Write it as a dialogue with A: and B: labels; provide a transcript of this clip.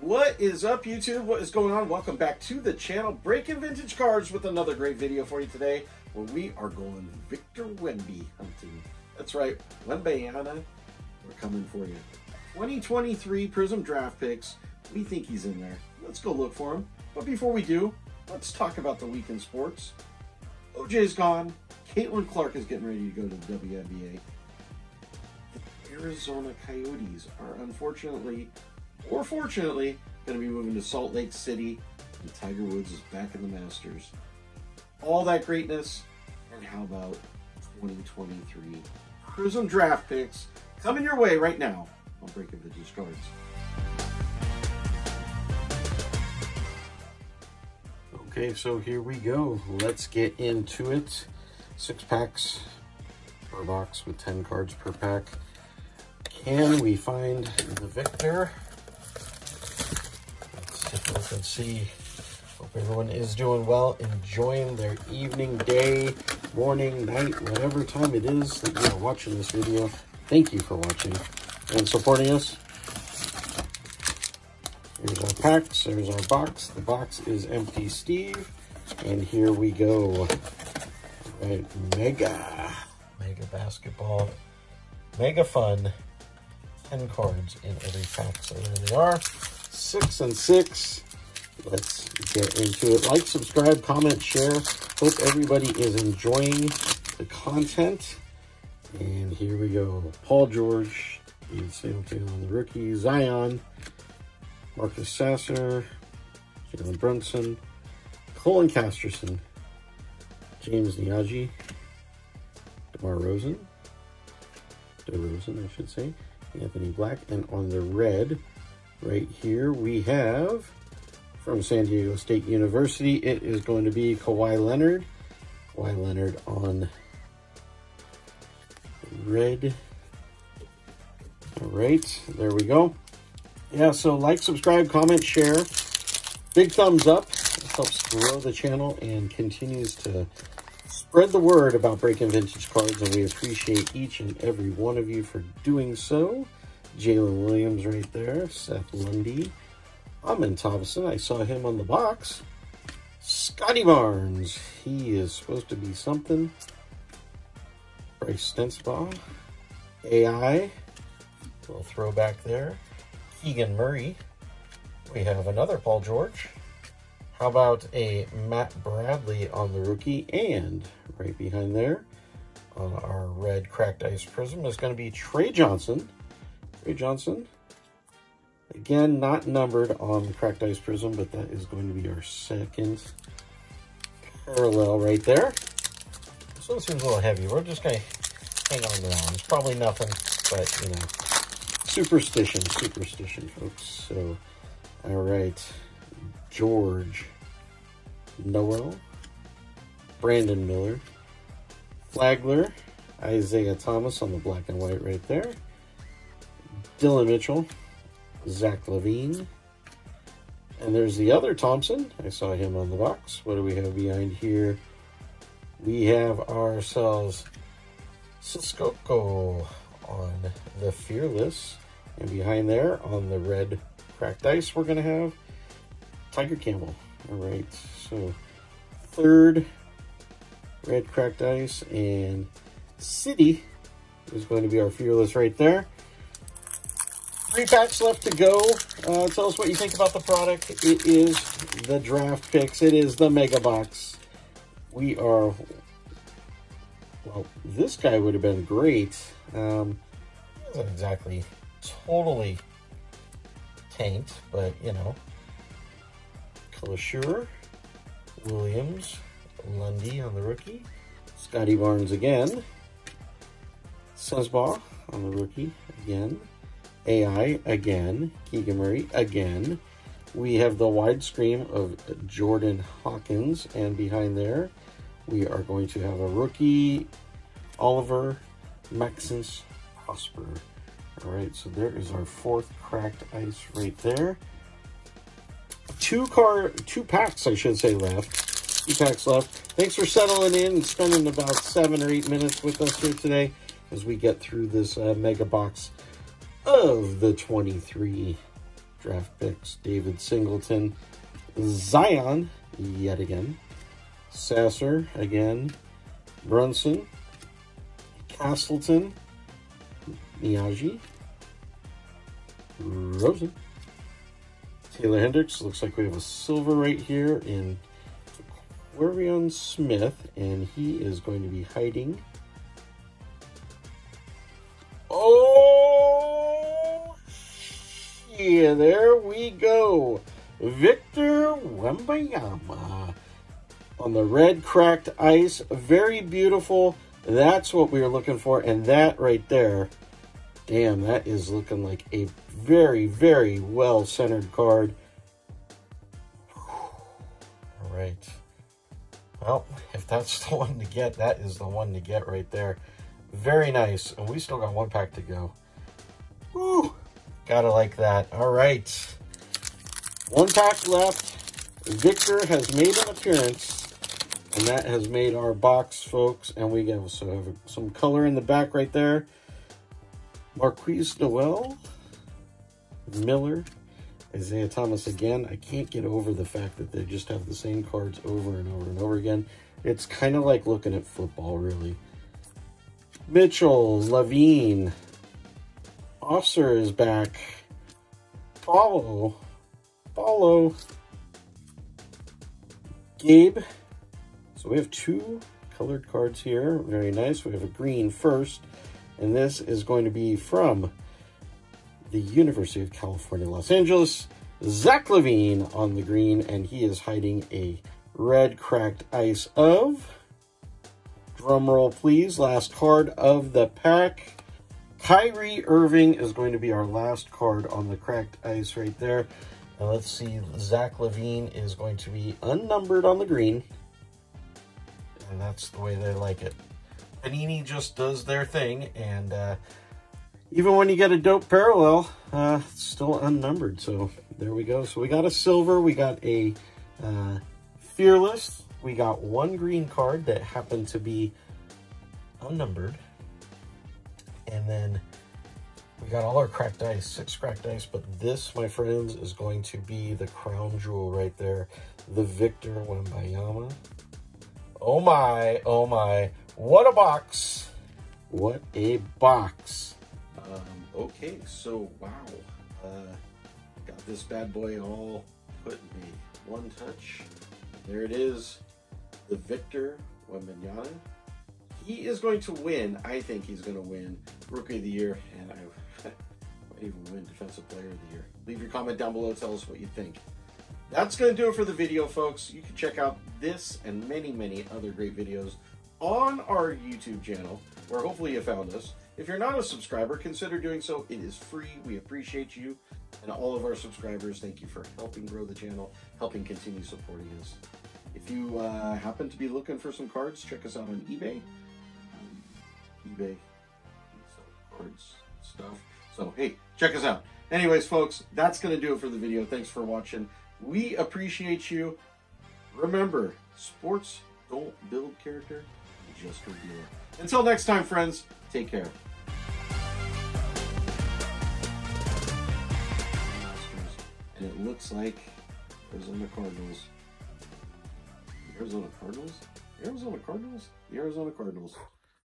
A: What is up, YouTube? What is going on? Welcome back to the channel, Breakin Vintage Cards, with another great video for you today, where we are going Victor Wemby hunting. That's right, Wembanyama, we're coming for you. 2023 Prizm Draft Picks. We think he's in there. Let's go look for him. But before we do, let's talk about the week in sports. OJ's gone. Caitlin Clark is getting ready to go to the WNBA. The Arizona Coyotes are unfortunately or fortunately, going to be moving to Salt Lake City, and Tiger Woods is back in the Masters. All that greatness, and how about 2023 Prizm draft picks coming your way right now on Breakin Vintage Cards. Okay, so here we go. Let's get into it. Six packs per box with 10 cards per pack. Can we find the victor? Look and see. Hope everyone is doing well, enjoying their evening, day, morning, night, whatever time it is that you are watching this video. Thank you for watching and supporting us. Here's our packs. There's our box. The box is empty, Steve. And here we go. Right, mega, mega basketball, mega fun. 10 cards in every pack. So there they are six and six. Let's get into it. Like, subscribe, comment, share. Hope everybody is enjoying the content. And here we go. Paul George, same thing on the rookie. Zion, Marcus Sasser, Jalen Brunson, Colin Castleton, James Nnaji, DeMar Rosen, DeRozan, I should say, Anthony Black, and on the red, Right here we have from San Diego State University. It is going to be Kawhi Leonard. Kawhi Leonard on red. All right, there we go. Yeah, so like, subscribe, comment, share. Big thumbs up. It helps grow the channel and continues to spread the word about breakin vintage cards, and we appreciate each and every one of you for doing so. Jalen Williams right there. Seth Lundy. Amen Thompson. I saw him on the box. Scottie Barnes. He is supposed to be something. Brice Sensabaugh. AI. Little throwback there. Keegan Murray. We have another Paul George. How about a Matt Bradley on the rookie? And right behind there on our red cracked ice Prizm is going to be Trey Johnson. Trey Johnson. Again, not numbered on the Cracked Ice Prizm, but that is going to be our second parallel right there. This one seems a little heavy. We're just going to hang on to that one. It's probably nothing, but, you know, superstition, superstition, folks. So, all right. George Noel, Brandon Miller, Flagler, Isaiah Thomas on the black and white right there. Dylan Mitchell, Zach LaVine. and there's the other Thompson. I saw him on the box. What do we have behind here? We have ourselves Sissoko on the Fearless. And behind there, on the red cracked ice, we're going to have Tiger Campbell. All right, so third red cracked ice and City is going to be our Fearless right there. Three packs left to go. Uh, tell us what you think about the product. It is the draft picks. It is the mega box. We are, well, this guy would have been great. Um, not exactly totally tanked, but, you know. Kalashur, Williams, Lundy on the rookie. Scottie Barnes again. Sensabaugh on the rookie again. AI again, Keegan Murray again. We have the widescreen of Jordan Hawkins, and behind there, we are going to have a rookie, Oliver Maxence Prosper. All right, so there is our fourth cracked ice right there. Two car, two packs, I should say, left. Two packs left. Thanks for settling in and spending about seven or eight minutes with us here today as we get through this uh, mega box of the 23 draft picks. David Singleton, Zion, yet again. Sasser, again. Brunson, Castleton, Miyagi, Rosen, Taylor Hendricks. Looks like we have a silver right here in Quarion Smith, and he is going to be hiding. There we go. Victor Wembanyama on the red cracked ice. Very beautiful. That's what we were looking for. And that right there, damn, that is looking like a very, very well centered card. All right. Well, if that's the one to get, that is the one to get right there. Very nice. And we still got one pack to go. Gotta like that. All right. One pack left. Victor has made an appearance. And that has made our box, folks. And we also have some color in the back right there. Marquise Noel. Miller. Isaiah Thomas again. I can't get over the fact that they just have the same cards over and over and over again. It's kind of like looking at football, really. Mitchell, LaVine. Officer is back. Follow. Follow. Gabe. So we have two colored cards here. Very nice. We have a green first. And this is going to be from the University of California, Los Angeles. Zach LaVine on the green, and he is hiding a red cracked ice of, drumroll please, last card of the pack. Kyrie Irving is going to be our last card on the cracked ice right there. And let's see, Zach LaVine is going to be unnumbered on the green and that's the way they like it. Panini just does their thing, and uh, even when you get a dope parallel, uh, it's still unnumbered. So there we go. So we got a silver, we got a uh, fearless, we got one green card that happened to be unnumbered, and then we got all our cracked ice, six cracked ice, but this, my friends, is going to be the crown jewel right there, the Victor Wembanyama. Oh my, oh my. What a box. What a box. Um, okay, so wow. Uh, got this bad boy all put in the one touch. There it is. The Victor Wembanyama. He is going to win. I think he's going to win Rookie of the Year, and I even win Defensive Player of the Year. Leave your comment down below. Tell us what you think. That's going to do it for the video, folks. You can check out this and many, many other great videos on our YouTube channel, where hopefully you found us. If you're not a subscriber, consider doing so. It is free. We appreciate you and all of our subscribers. Thank you for helping grow the channel, helping continue supporting us. If you uh, happen to be looking for some cards, check us out on eBay. Um, eBay, cards, stuff. So, hey, check us out. Anyways, folks, that's going to do it for the video. Thanks for watching. We appreciate you. Remember, sports don't build character, just reveal it. Until next time, friends, take care. And it looks like Arizona Cardinals. Arizona Cardinals? Arizona Cardinals? The Arizona Cardinals.